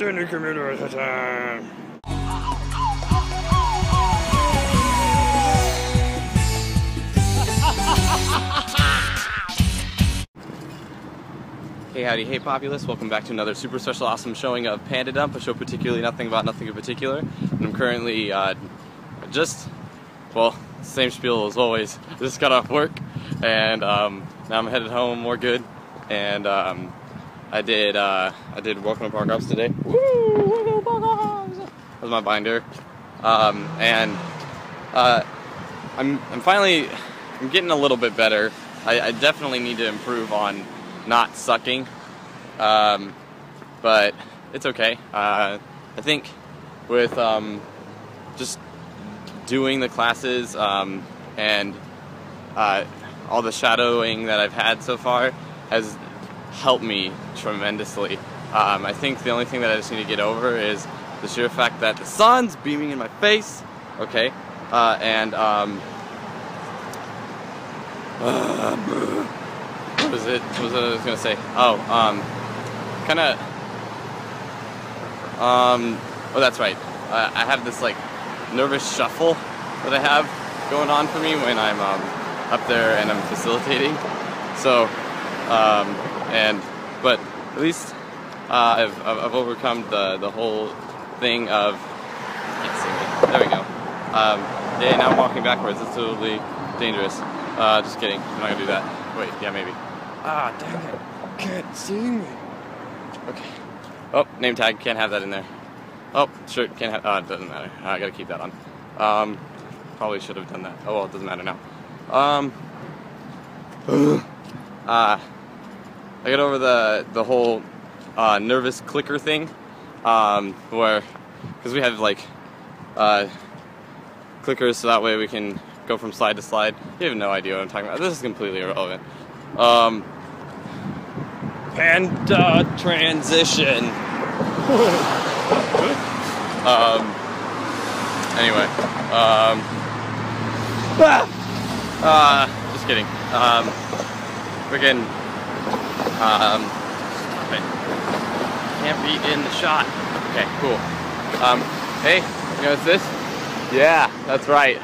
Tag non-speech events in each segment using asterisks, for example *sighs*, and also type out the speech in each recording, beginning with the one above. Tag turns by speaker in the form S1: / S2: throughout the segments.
S1: Danny Commuter at the time.
S2: Hey howdy, hey populace, welcome back to another super special awesome showing of Panda Dump, a show particularly nothing about nothing in particular. And I'm currently uh, just, well, same spiel as always, *laughs* just got off work and um, now I'm headed home more good and um, I did uh, I did Welcome to Park Ops today. Woo! That was my binder. Um, and uh, I'm, I'm finally, I'm getting a little bit better. I, I definitely need to improve on not sucking, um, but it's okay. Uh, I think with um, just doing the classes um, and uh, all the shadowing that I've had so far has helped me tremendously. Um, I think the only thing that I just need to get over is the sheer fact that the sun's beaming in my face, okay, uh, and um, *sighs* what was it? What was it I was gonna say? Oh, um, kind of. Um, oh, that's right. Uh, I have this like nervous shuffle that I have going on for me when I'm um, up there and I'm facilitating. So, um, and but at least uh, I've, I've overcome the the whole thing of. Can't see me. There we go. Um, yeah, now I'm walking backwards. It's totally dangerous. Uh, just kidding. I'm not gonna do that. Wait, yeah, maybe.
S1: Ah, dang it. Can't see me.
S2: Okay. Oh, name tag. Can't have that in there. Oh, sure. Can't have. Uh, it doesn't matter. I gotta keep that on. Um, probably should have done that. Oh well, it doesn't matter now. Um. *sighs* uh, I got over the the whole uh, nervous clicker thing, um, where because we have like uh, clickers, so that way we can go from slide to slide. You have no idea what I'm talking about. This is completely irrelevant. Um, Panda transition. *laughs* um. Anyway. Um. Ah! Uh, just kidding. Um. Freaking. Um. Stop it. Can't be in the shot. Okay, cool. Um. Hey, you know what's this? Yeah, that's right.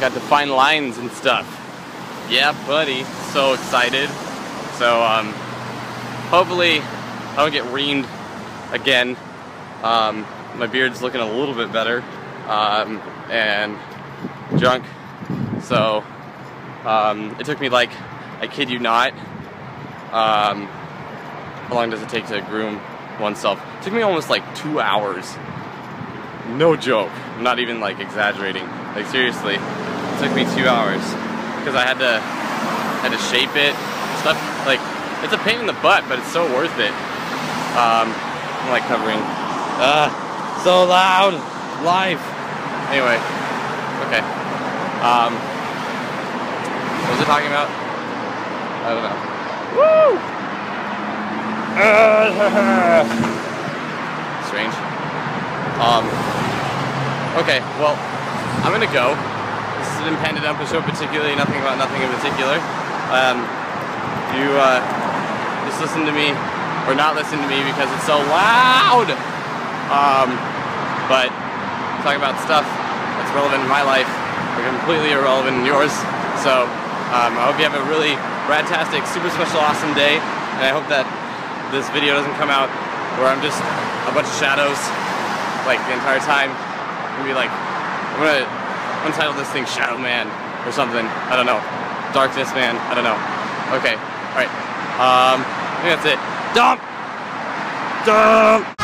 S2: Got to find lines and stuff. Yeah, buddy. So excited. So, um, hopefully I don't get reamed again. Um, my beard's looking a little bit better, um, and drunk. So, um, it took me like, I kid you not, um, how long does it take to groom oneself? It took me almost like two hours. No joke. I'm not even like exaggerating. Like seriously, it took me two hours because I had to had to shape it. Stuff like it's a pain in the butt but it's so worth it. Um I'm like covering. Uh so loud. Live anyway. Okay. Um what was it talking about? I don't know *laughs* strange um okay well I'm gonna go this has been Panda Dump, show particularly nothing about nothing in particular. Um, you uh, just listen to me, or not listen to me because it's so loud. Um, but talking about stuff that's relevant in my life, or completely irrelevant in yours. So um, I hope you have a really radtastic, super special, awesome day, and I hope that this video doesn't come out where I'm just a bunch of shadows like the entire time. I'm gonna be like, I'm gonna untitle this thing Shadow Man or something. I don't know. Darkness Man. I don't know. Okay. All right. Um, I think that's it. Dump. Dump.